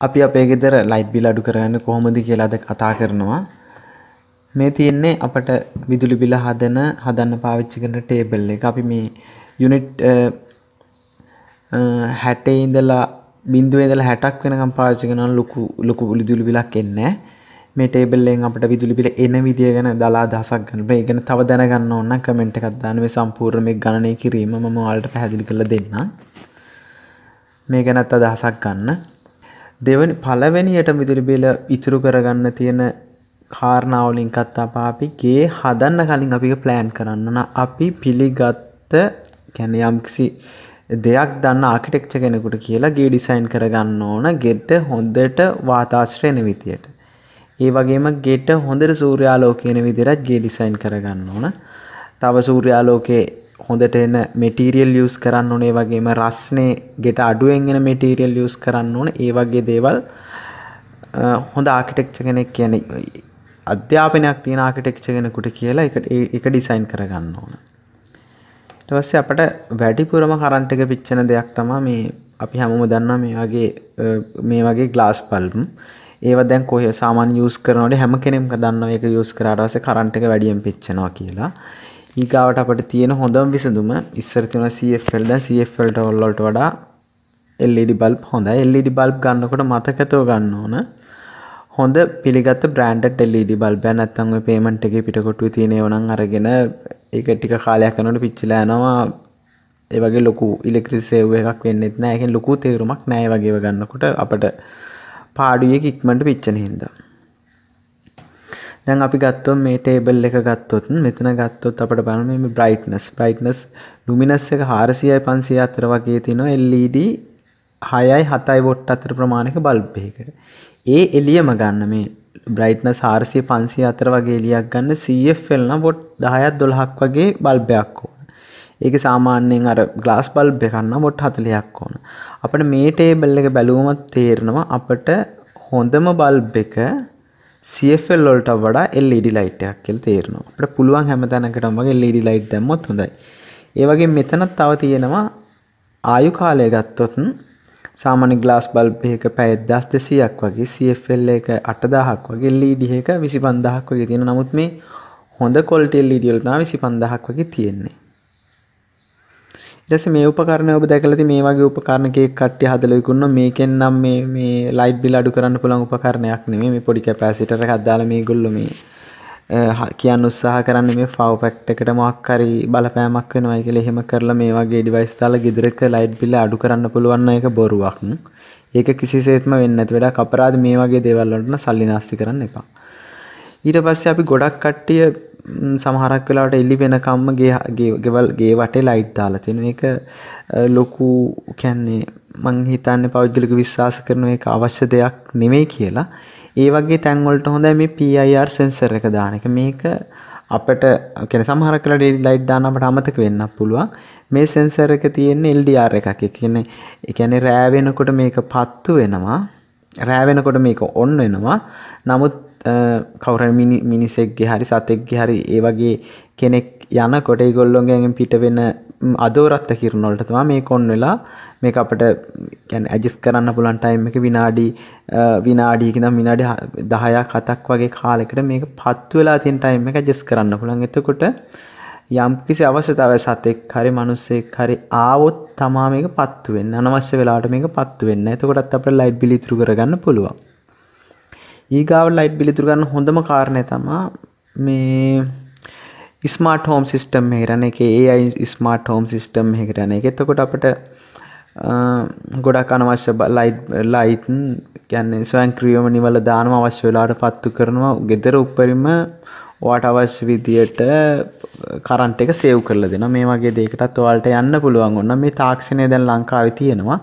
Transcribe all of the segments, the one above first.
අපි අපේ ගෙදර ලයිට් බිල් අඩු කරගන්න කොහොමද කියලාද කතා කරනවා. මේ තියෙන්නේ අපට විදුලි බිල හදන හදන්න පාවිච්චි කරන ටේබල් එක. අපි මේ යුනිට් 60 ඉඳලා බිඳුවේ ඉඳලා 60ක් වෙනකම් පාවිච්චි කරනවා ලොකු ලොකු විදුලි බිලක් එන්නේ මේ ටේබල් එකෙන් අපිට විදුලි බිල එන විදිය ගැන දලා අදහසක් ගන්න. මේ ගැන තව දැනගන්න ඕන නම් කමෙන්ට් එකක් දාන්න මේ සම්පූර්ණ මේ ගණනය කිරීම මම ඔයාලට පැහැදිලි කරලා දෙන්නම්. මේ ගැනත් අදහසක් ගන්න. දෙවනි පළවෙනියට විදුලි බිල ඉතුරු කරගන්න තියෙන කාරණාවලින් කත්තා අපි ගේ හදන්න කලින් අපි ප්ලෑන් කරන්න අපි පිළිගත්ත කියන්නේ යම්කිසි දෙයක් දන්න ආකිටෙක්චර් කෙනෙකුට කියලා ගේ ඩිසයින් කරගන්න ඕන ගෙට හොඳට වාතාශ්‍රය එන විදියට. ඒ වගේම ගෙට හොඳට සූර්යාලෝකය එන විදිහට ගේ ඩිසයින් කරගන්න ඕන. තව සූර්යාලෝකයේ හොඳට එන මෙටීරියල් යූස් කරන්න ඕනේ වගේම රස්නේ ගෙට අඩුවෙන් එන මෙටීරියල් යූස් කරන්න ඕන ඒ වගේ දේවල් හොඳ ආකිටෙක්චර් කෙනෙක් කියන්නේ අධ්‍යාපනයක් තියෙන ආකිටෙක්චර් කෙනෙකුට කියලා ඒක ඒක ඩිසයින් කරගන්න ඕන. ඊට පස්සේ අපිට වැඩිපුරම කරන්ට් එක පිච්චෙන දෙයක් තමයි මේ අපි හැමෝම දන්නවා මේ වගේ මේ වගේ ග්ලාස් බල්බ්. ඒවා දැන් කොහේ සාමාන්‍ය යූස් කරනකොට හැම කෙනෙක්ම දන්නවා ඒක යූස් කරාට පස්සේ කරන්ට් එක වැඩියෙන් පිච්චෙනවා කියලා. ඊගාවට අපිට තියෙන හොඳම විසඳුම ඉස්සර තියුණ CFL දැන් CFL වලට වඩා LED බල්බ් හොඳයි. LED බල්බ් ගන්නකොට මතකතව ගන්න ඕන. හොඳ පිළිගත්ත බ්‍රෑන්ඩඩ් LED බල්බ් එක නැත්නම් ඔය පේමන්ට් එකේ පිටකොටුවේ තියෙන ඒවා නම් අරගෙන ඒක ටික කාලයක් යනකොට පිච්චිලා යනවා. ඒ වගේ ලොකු ඉලෙක්ට්‍රික් සේව් එකක් වෙන්නෙත් නැහැ. ඒකෙන් ලොකු තේරුමක් නැහැ ඒ වගේව ගන්නකොට අපිට පාඩුවේ ඉක්මනට පිච්චෙන හින්දා. දැන් අපි ගත්තොත් මේ ටේබල් එක ගත්තොත් මෙතන ගත්තොත් අපිට බලන්න මේ බ්‍රයිට්නස් බ්‍රයිට්නස් ලුමිනස් එක 400යි 500 අතර වගේ තියෙනවා LED 6යි 7යි වොට් අතර ප්‍රමාණයක බල්බ් එකකට. ඒ එළියම ගන්න මේ බ්‍රයිට්නස් 400 500 අතර වගේ එළියක් ගන්න CFL නම් වොට් 10ක් 12ක් වගේ බල්බයක් ඕන. ඒක සාමාන්‍යයෙන් අර ග්ලාස් බල්බ් එකක් නම් වොට් 40ක් ඕන. අපිට මේ ටේබල් එක බැලුවම තේරෙනවා අපිට හොඳම බල්බ් එක CFL වලට වඩා LED ලයිට් එකක් කියලා තේරෙනවා. අපිට පුළුවන් හැම තැනකටම වගේ LED ලයිට් දැම්මොත් හොඳයි. ඒ වගේ මෙතනත් තව තියෙනවා ආයු කාලය ගත්තොත් සාමාන්‍ය ග්ලාස් බල්බ් එකක පැය 1200ක් වගේ CFL එක 8000ක් වගේ LED එක 25000ක් වගේ තියෙනවා. නමුත් මේ හොඳ quality LED වල තමයි 25000ක් වගේ තියෙන්නේ. ඊට පස්සේ මේ උපකරණය ඔබ දැකලා තියෙන මේ වගේ උපකරණ කේක් කට්ටිය හදලා විකුණන මේකෙන් නම් මේ මේ ලයිට් බිල් අඩු කරන්න පුළුවන් උපකරණයක් නෙමෙයි මේ පොඩි කැපැසිටර් එකක් දාලා මේගොල්ලෝ මේ කියන්න උත්සාහ කරන්නේ මේ ෆව් පැක්ට් එකට මොකක් හරි බලපෑමක් වෙනවයි කියලා එහෙම කරලා මේ වගේ ඩිවයිස් දාලා ගෙදරක ලයිට් බිල් අඩු කරන්න පුළුවන් නම් ඒක බොරුවක්. ඒක කිසිසේත්ම වෙන්නේ නැති වැඩක් අපරාධ මේ වගේ දේවල් වලට සල්ලි නාස්ති කරන්න එපා. ඊට පස්සේ අපි ගොඩක් කට්ටිය සමහරක් වෙලාවට එලි වෙනකම්ම ගේ ගෙවල් ගේ වටේ ලයිට් දාලා තියෙනවා. ඒක ලොකු කියන්නේ මං හිතන්නේ පෞද්ගලික විශ්වාස කරන එක අවශ්‍ය දෙයක් නෙමෙයි කියලා. ඒ වගේ තැන් වලට හොඳයි මේ PIR සෙන්සර් එක දාන එක. මේක අපිට කියන්නේ සමහරක් වෙලාවට ඩේලි ලයිට් දාන්න අපිට අමතක වෙන්නත් පුළුවන්. මේ සෙන්සර් එක තියෙන්නේ LDR එකක්. ඒ කියන්නේ ඒ කියන්නේ රෑ වෙනකොට මේක පත්තු වෙනවා. රෑ වෙනකොට මේක ඔන් වෙනවා. නමුත් කවුරු මිනිසෙක්ගේ හරි සතෙක්ගේ හරි ඒ වගේ කෙනෙක් යනකොට ඒගොල්ලොන්ගෙන් පිට වෙන අදෝරත්ත කිරණ වලට තමයි මේක ඔන් වෙලා මේක අපිට කියන්නේ ඇඩ්ජස්ට් කරන්න පුළුවන් ටයිම් එක විනාඩි විනාඩියකින් නම් විනාඩි 10ක් 7ක් වගේ කාලයකට මේක පත්තු වෙලා තියෙන ටයිම් එක ඇඩ්ජස්ට් කරන්න පුළුවන්. එතකොට යම් කිසි අවශ්‍යතාවයක් සතෙක් හරි මිනිස්සෙක් හරි ආවොත් තමා මේක පත්තු වෙන්නේ. අනවශ්‍ය වෙලාවට මේක පත්තු වෙන්නේ. එතකොටත් අපිට ලයිට් බිල ඉතුරු කරගන්න පුළුවන්. ඊගාව ලයිට් බිල ඉතුරු කරන්න හොඳම කාරණය තමයි මේ ස්මාර්ට් හෝම් සිස්ටම් එකකට යන එක AI ස්මාර්ට් හෝම් සිස්ටම් එකකට යන එක. එතකොට අපිට ගොඩක් අනවශ්‍ය ලයිට් ලයිට් කියන්නේ ස්වයංක්‍රීයව නිවල දානවා අවශ්‍ය වෙලාවට පත්තු කරනවා. ගෙදර උඩරිම ඔයාට අවශ්‍ය විදියට කරන්ට් එක සේව් කරලා දෙනවා. මේ වගේ දෙයකටත් ඔයාලට යන්න පුළුවන් වුණා. මේ තාක්ෂණය දැන් ලංකාවේ තියෙනවා.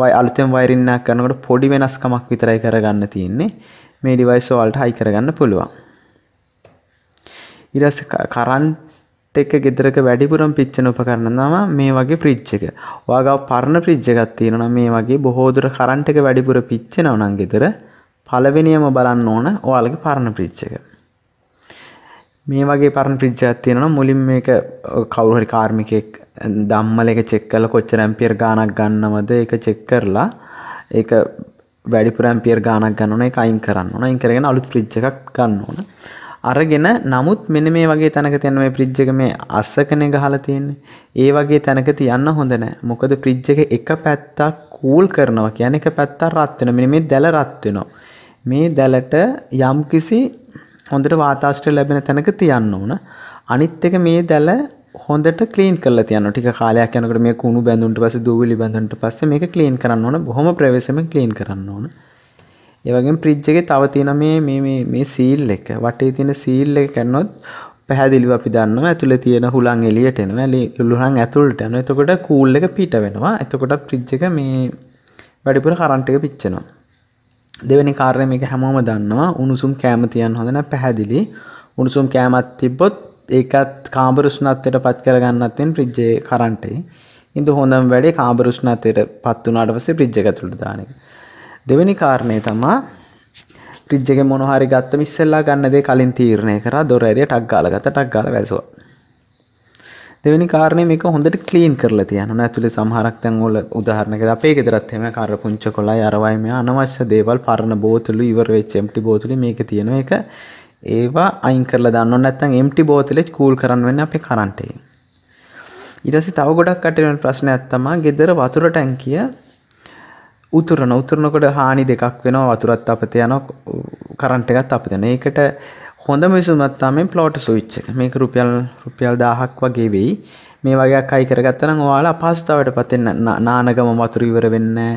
වයි අලුතෙන් වයරින් එකක් කරනකොට පොඩි වෙනස්කමක් විතරයි කරගන්න තියෙන්නේ. මේ ඩිවයිස් වලට හයි කරගන්න පුළුවන්. ඊට පස්සේ කරන්ට් එක ගෙදරක වැඩිපුරම පිච්චෙන උපකරණ තමයි මේ වගේ ෆ්‍රිජ් එක. ඔයාගාව පරණ ෆ්‍රිජ් එකක් තියෙනවා මේ වගේ බොහෝ දුර කරන්ට් එක වැඩිපුර පිච්චෙනවා නම් ගෙදර පළවෙනියම බලන්න ඕන ඔයාලගේ පරණ ෆ්‍රිජ් එක. මේ වගේ පරණ ෆ්‍රිජ් එකක් තියෙනවා මුලින් මේක කවුරු හරි කාර්මිකයෙක් දම්මල එක චෙක් කරලා කොච්චර ඇම්පියර් ගාණක් ගන්නවද ඒක චෙක් කරලා ඒක වැඩිපුර ඇම්පියර් ගාණක් ගන්න ඕන ඒක අයින් කරන්න ඕන. අයින් කරගෙන අලුත් ෆ්‍රිජ් එකක් ගන්න ඕන. අරගෙන නමුත් මෙන්න මේ වගේ තැනක තියෙන මේ ෆ්‍රිජ් එක මේ අස්සකනේ ගහලා තියෙන්නේ. ඒ වගේ තැනක තියන්න හොඳ නැහැ. මොකද ෆ්‍රිජ් එක එක පැත්තක් කූල් කරනවා කියන්නේ එක පැත්තක් රත් වෙනවා. මෙන්න මේ දැල රත් වෙනවා. මේ දැලට යම්කිසි හොඳට වාතාශ්‍රය ලැබෙන තැනක තියන්න ඕන. අනිත් එක මේ දැල හොඳට ක්ලීන් කරලා තියන්න. ටික කාලයක් යනකොට මේ කුණු බැඳුන්ට පස්සේ දූවිලි බැඳුන්ට පස්සේ මේක ක්ලීන් කරන්න ඕන. බොහොම ප්‍රවේශමෙන් ක්ලීන් කරන්න ඕන. ඒ වගේම ෆ්‍රිජ් එකේ තව තියෙන මේ මේ මේ මේ සීල් එක වටේ තියෙන සීල් එක කරනොත් පැහැදිලිව අපි දන්නවා ඇතුලේ තියෙන හුලං එළියට එනවා. හුලං ඇතුළට යනවා. එතකොට කූල් එක පිට වෙනවා. එතකොට ෆ්‍රිජ් එක මේ වැඩිපුර කරන්ට් එක පිච්චෙනවා. දෙවෙනි කාරණය මේක හැමෝම දන්නවා. උණුසුම් කෑම තියන්න හොඳ නැහැ පැහැදිලි. උණුසුම් කෑමක් තිබ්බොත් ඒකත් කාමර උෂ්ණත්වයට පත් කරගන්නත් වෙන ෆ්‍රිජ් එකේ කරන්ටේ. ඉතින් හොඳම වැඩේ කාමර උෂ්ණත්වයට පත් වුණාට පස්සේ ෆ්‍රිජ් එක ඇතුළට දාන එක. දෙවෙනි කාරණේ තමයි ෆ්‍රිජ් එකේ මොන හරි ගත්තම ඉස්සෙල්ලා ගන්න දේ කලින් තීරණය කරා දොර ඇරිය ටක් ගාලා ගත්තා ටක් ගාලා වැසුවා. දෙවෙනි කාරණේ මේක හොඳට ක්ලීන් කරලා තියන්න ඕන. ඇතුලේ සමහරක් තැන් වල උදාහරණයකට අපේ ගෙදරත් එහෙම කාර පුංචි කොළයි අරවයි මේ අනවශ්‍ය දේවල් පරණ බෝතලු ඉවර වෙච්ච එම්ටි බෝතලු මේක තියෙනවා. ඒක ඒවා අයින් කරලා දාන්න ඕන නැත්නම් එම්ටි බෝතලෙත් කූල් කරන්න වෙන්නේ අපේ කරන්ට් එකෙන්. ඊට පස්සේ තව ගොඩක් කටේ වෙන ප්‍රශ්නයක් තමයි ගෙදර වතුර ටැංකිය උතුරන උතුරනකොට හානි දෙකක් වෙනවා වතුරත් අපත යනවා කරන්ට් එකත් අපත යනවා. ඒකට හොඳම විසඳුමක් තමයි ප්ලෝට් ස්විච් එක. මේක රුපියල් රුපියල් 1000ක් වගේ වෙයි. මේ වගේක් අයි කරගත්තා නම් ඔයාලා අපහසුතාවයටපත් වෙන්න නානගම වතුර ඉවර වෙන්නේ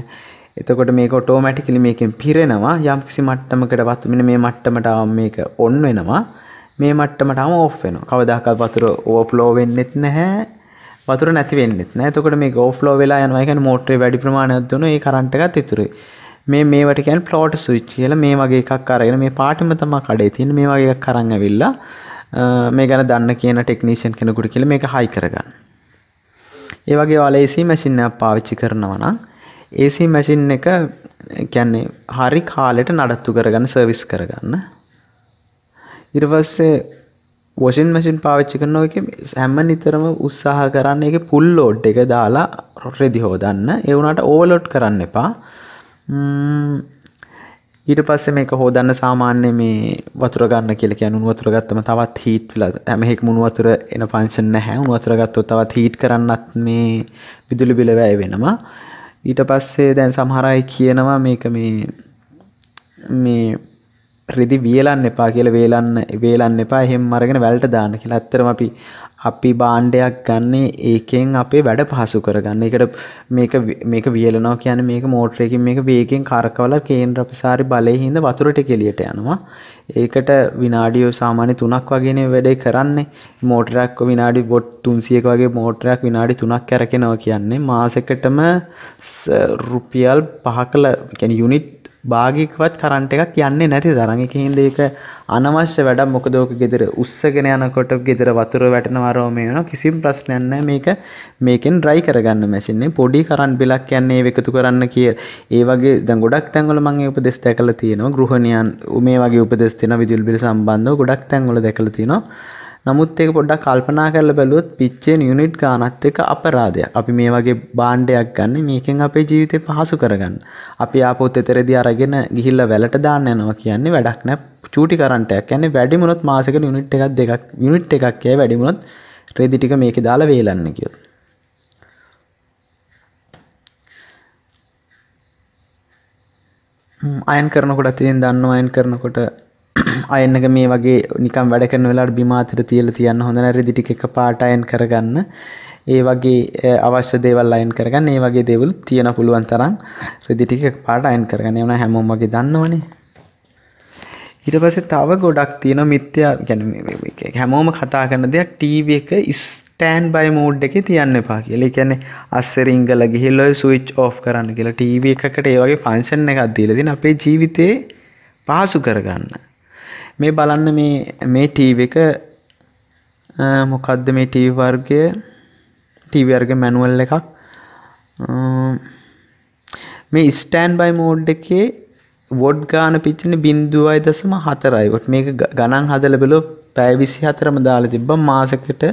එතකොට මේක ඔටෝමැටිකලි මේකෙන් පිරෙනවා. යම්කිසි මට්ටමකට වතු මෙන්න මේ මට්ටමට ආවම මේක ඔන් වෙනවා. මේ මට්ටමට ආවම ඔෆ් වෙනවා. කවදාකවත් වතුර ඕවර්ෆ්ලෝ වෙන්නෙත් නැහැ. වතුර නැති වෙන්නෙත් නැහැ. එතකොට මේක ඕවර්ෆ්ලෝ වෙලා යනවා. ඒ කියන්නේ මෝටරේ වැඩි ප්‍රමාණයක් දුන්නොත් ඒ කරන්ට් එකත් ඉතුරුයි. මේ මේවට කියන්නේ ප්ලෝට් ස්විච් කියලා. මේ වගේ එකක් අරගෙන මේ පාටිම තමයි කඩේ තියෙන මේ වගේ එකක් අරන් ඇවිල්ලා මේ ගැන දන්න කියන ටෙක්නීෂියන් කෙනෙකුට කියලා මේක හයි කරගන්න. ඒ වගේ ඔයාලා AC මැෂින් එකක් පාවිච්චි කරනවා නම් AC මැෂින් එක කියන්නේ හරි කාලෙට නඩත්තු කරගන්න සර්විස් කරගන්න. ඊට පස්සේ වොෂින් මැෂින් පාවිච්චි කරනවා එකේ හැම නිතරම උත්සාහ කරන්න ඒකේ පුල් ලෝඩ් එක දාලා රෙදි හොදන්න. ඒ වුණාට ඕවර්ලෝඩ් කරන්න එපා. ඊට පස්සේ මේක හොදන්න සාමාන්‍ය මේ වතුර ගන්න කියලා කියන උණු වතුර ගත්තම තවත් හීට් වෙලා හැම එකම උණු වතුර එන ෆන්ක්ෂන් නැහැ. උණු වතුර ගත්තොත් තවත් හීට් කරන්නත් මේ විදුලි බිල වැය වෙනවා. ඊට පස්සේ දැන් සමහර අය කියනවා මේක මේ මේ රෙදි වියලන්න එපා කියලා වේලන්න වේලන්න එපා එහෙම අරගෙන වැල්ට දාන්න කියලා. ඇත්තටම අපි අපි භාණ්ඩයක් ගන්න ඒකෙන් අපේ වැඩ පහසු කරගන්න. ඒකට මේක මේක වියලනවා කියන්නේ මේක මෝටරයකින් මේක වේගෙන් කරකවලා කේන්ද්‍ර ප්‍රසාරි බලයේ හින්දා වතුර ටික එළියට යනවා. ඒකට විනාඩිය සාමාන්‍ය 3ක් වගේනේ වැඩේ කරන්නේ. මෝටරයක් විනාඩි වොට් 300ක වගේ මෝටරයක් විනාඩි 3ක් කරකිනවා කියන්නේ මාසෙකටම රුපියල් 5කල කියන්නේ යුනිට් භාගිකවත් කරන්ට් එකක් යන්නේ නැති තරම්. ඒකින්ද ඒක අනවශ්‍ය වැඩක්. මොකද ඕක ගෙදර උස්සගෙන යනකොට ගෙදර වතුර වැටෙනවා රෝම වෙනවා. කිසිම ප්‍රශ්නයක් නැහැ. මේක මේකෙන් ඩ්‍රයි කරගන්න මැෂින් එක. පොඩි කරන්ට් බිලක් යන්නේ ඒක එකතු කරන්න කිය. ඒ වගේ දැන් ගොඩක් තැන්වල මම ඒ උපදෙස් දැකලා තියෙනවා. ගෘහණියන් මේ වගේ උපදෙස් දෙන විදුලි බිල සම්බන්ධව ගොඩක් තැන්වල දැකලා තියෙනවා. නමුත් ඒක පොඩ්ඩක් කල්පනා කරලා බැලුවොත් පිච්චෙන යුනිට් ගානත් එක අපරාධයක්. අපි මේ වගේ භාණ්ඩයක් ගන්න මේකෙන් අපේ ජීවිතේ පහසු කරගන්න. අපි ආපොත් එතරදී අරගෙන ගිහිල්ලා වැලට දාන්න යනවා කියන්නේ වැඩක් නෑ. චූටි කරන්ට් එකක්. කියන්නේ වැඩි වුණොත් මාසෙකට යුනිට් එකක් දෙකක් යුනිට් එකක් කියයි වැඩි වුණොත් රෙදි ටික මේකේ දාලා වේලන්න කියොත්. අයන් කරනකොට තියෙන දන්නවා අයන් කරනකොට අයන් එක මේ වගේ නිකන් වැඩ කරන වෙලාවට බිම අතට තියලා තියන්න හොඳ නැහැ රෙදි ටික එකපාරට අයන් කරගන්න. ඒ වගේ අවශ්‍ය දේවල් අයන් කරගන්න. ඒ වගේ දේවල් තියන පුළුවන් තරම් රෙදි ටික එකපාරට අයන් කරගන්න. ඒ වුණා හැමෝම වගේ දන්නවනේ. ඊට පස්සේ තව ගොඩක් තියෙනවා මිත්‍යා කියන්නේ හැමෝම කතා කරන දෙයක් ටීවී එක ස්ටෑන්ඩ් බයි මෝඩ් එකේ තියන්න එපා කියලා. ඒ කියන්නේ අස්සේ රින්ගල ගිහිල්ලා ඔය ස්විච් ඔෆ් කරන්න කියලා. ටීවී එකකට ඒ වගේ ෆන්ක්ෂන් එකක් දීලා තියෙන අපේ ජීවිතේ පහසු කරගන්න. මේ බලන්න මේ මේ ටීවී එක මොකක්ද මේ ටීවී වර්ගය ටීවී වර්ග මැනුවල් එකක් මේ ස්ටෑන්ඩ් බයි මෝඩ් එකේ වොඩ් ගාන පිච්චෙන්නේ 0.4යි. කොට මේක ගණන් හදලා බලුවොත් පැය 24ම දාලා තිබ්බා මාසෙකට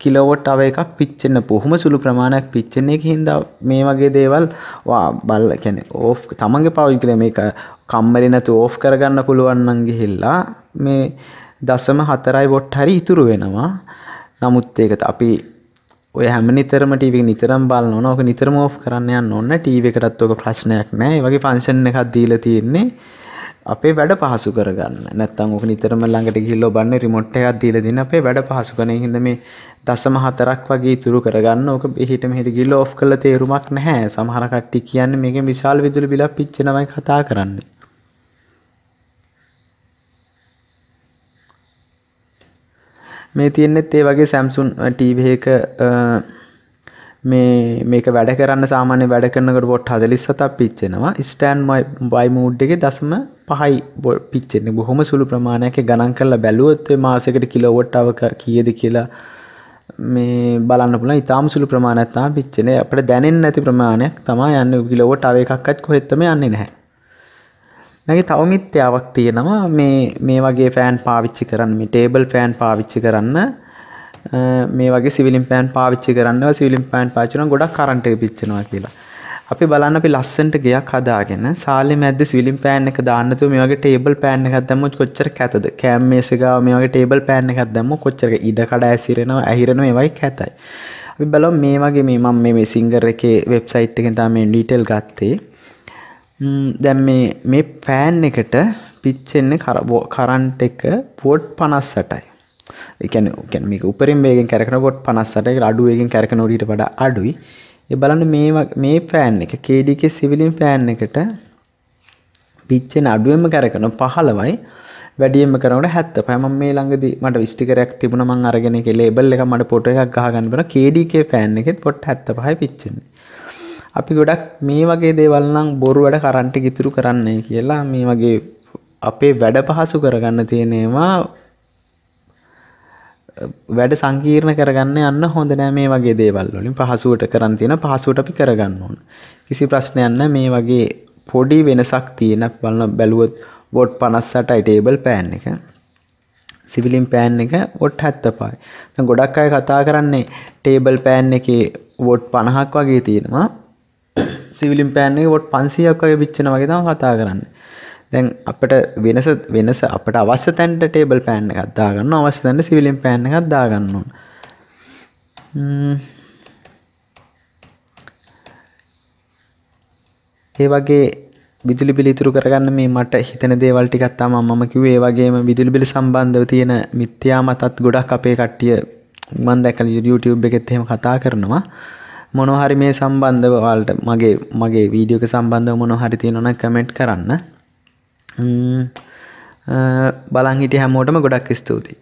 කිලෝවොට් අව එකක් පිච්චෙන්න බොහොම සුළු ප්‍රමාණයක් පිච්චෙන එක හින්දා මේ වගේ දේවල් වා බල්ල කියන්නේ ඕෆ් තමන්ගේ පාවිච්චි කරලා මේක කම්මැලි නැතුව ඕෆ් කරගන්න පුළුවන් නම් ගිහිල්ලා මේ දශම හතරයි වොට් හරි ඉතුරු වෙනවා. නමුත් ඒක අපි ඔය හැම නිතරම ටීවී නිතරම බලන ඕන. ඕක නිතරම ඕෆ් කරන්න යන්න ඕන. ටීවී එකටත් ඔක ප්‍රශ්නයක් නෑ. ඒ වගේ ෆන්ක්ෂන් එකක් දීලා තියෙන්නේ අපේ වැඩ පහසු කරගන්න. නැත්තම් ඕක නිතරම ළඟට ගිහිල්ලා ඔබන්නේ රිමෝට් එකක් දීලා දෙන්න අපේ වැඩ පහසු කරන හින්දා මේ දශම හතරක් වගේ ඉතුරු කරගන්න. ඕක එහෙට මෙහෙට ගිහිල්ලා ඕෆ් කරලා තේරුමක් නැහැ. සමහර කට්ටිය කියන්නේ මේකෙන් විශාල විදුලි බිලක් පිච්චෙනවයි කතා කරන්නේ. මේ තියෙන්නෙත් ඒ වගේ සැම්සුන් ටීවී එක මේ මේක වැඩ කරන්න සාමාන්‍ය වැඩ කරනකොට වොට් 47ක් පිච්චෙනවා. ස්ටෑන්ඩ් බයි මූඩ් එකේ දශම 5යි පිච්චෙන්නේ. බොහොම සුළු ප්‍රමාණයක් ගණන් කරලා බැලුවොත් ඔය මාසයකට කිලෝවොට් අවක කීයද කියලා මේ බලන්න පුළුවන්. ඊටාම සුළු ප්‍රමාණයක් තමයි පිච්චෙන්නේ. අපිට දැනෙන්නේ නැති ප්‍රමාණයක් තමයි යන්නේ කිලෝවොට් අව එකක්වත් කොහෙත්ම යන්නේ නැහැ. මගේ තව මිත්‍යාවක් තියෙනවා මේ මේ වගේ ෆෑන් පාවිච්චි කරන්න මේ ටේබල් ෆෑන් පාවිච්චි කරන්න මේ වගේ සිවිලින් ෆෑන් පාවිච්චි කරන්න සිවිලින් ෆෑන් පාවිච්චි කරන ගොඩක් කරන්ට් එක පිච්චෙනවා කියලා. අපි බලන්න අපි ලස්සන්ට ගයක් හදාගෙන සාලේ මැද්ද සිවිලින් ෆෑන් එක දාන්න නැතුව මේ වගේ ටේබල් ෆෑන් එකක් දැම්මොත් කොච්චර කැතද? කෑම් මේස ගාව මේ වගේ ටේබල් ෆෑන් එකක් දැම්මොත් කොච්චර ඉඩ කඩ ඇසිරෙනවා ඇහිරෙනවා ඒවයි කැතයි. අපි බලමු මේ වගේ මේ මම මේ සිංගර් එකේ වෙබ්සයිට් එකෙන් තමයි මේ ඩීටේල් ගත්තේ. දැන් මේ මේ ෆෑන් එකට පිච්චෙන්නේ කරන්ට් එක වෝට් 58යි. ඒ කියන්නේ කියන්නේ මේක උපරිම වේගෙන් කැරකෙන වෝට් 58 ඒක අඩු වේගෙන් කැරකෙන උඩට වඩා අඩුයි. ඒ බලන්න මේ මේ ෆෑන් එක KDK සිවිලින් ෆෑන් එකට පිච්චෙන අඩුවෙන්ම කැරකෙන 15යි වැඩියෙන්ම කරනකොට 75. මම මේ ළඟදී මට ස්ටිකරයක් තිබුණා මම අරගෙන ඒකේ ලේබල් එක මට ෆොටෝ එකක් ගහගන්න බෑ KDK ෆෑන් එකෙත් පොට් 75යි පිච්චෙන්නේ. අපි ගොඩක් මේ වගේ දේවල් නම් බොරු වැඩ කරන්ට් එක ඉතුරු කරන්නේ කියලා මේ වගේ අපේ වැඩ පහසු කරගන්න තියෙනවා වැඩ සංකීර්ණ කරගන්න යන්න හොඳ නෑ මේ වගේ දේවල් වලින් පහසුවට කරන් තියෙන පහසුවට අපි කරගන්න ඕන. කිසි ප්‍රශ්නයක් නෑ මේ වගේ පොඩි වෙනසක් තියෙන බලන බැලුවොත් වොට් 58යි ටේබල් පෑන් එක. සිවිලින් පෑන් එක වොට් 75යි. දැන් ගොඩක් අය කතා කරන්නේ ටේබල් පෑන් එකේ වොට් 50ක් වගේ තියෙනවා. සිවිලින් පෑන් එක වොට් 500ක් වගේ පිච්චෙන වගේ තමයි කතා කරන්නේ. දැන් අපිට වෙනස වෙනස අපිට අවශ්‍ය තැනට ටේබල් පෑන් එකක් දාගන්න අවශ්‍ය තැනට සිවිලින් පෑන් එකක් දාගන්න ඕන. ඒ වගේ විදුලි බිල ඉතුරු කරගන්න මේ මට හිතෙන දේවල් ටිකක් තමයි මම කිව්වේ. ඒ වගේම විදුලි බිල සම්බන්ධව තියෙන මිත්‍යා මතත් ගොඩක් අපේ කට්ටිය මම දැකලා YouTube එකෙත් එහෙම කතා කරනවා. මොනවා හරි මේ සම්බන්ධව ඔයාලට මගේ මගේ වීඩියෝ එක සම්බන්ධව මොනවා හරි තියෙනවා නම් කමෙන්ට් කරන්න. බලන් හිටිය හැමෝටම ගොඩක් ස්තුතියි.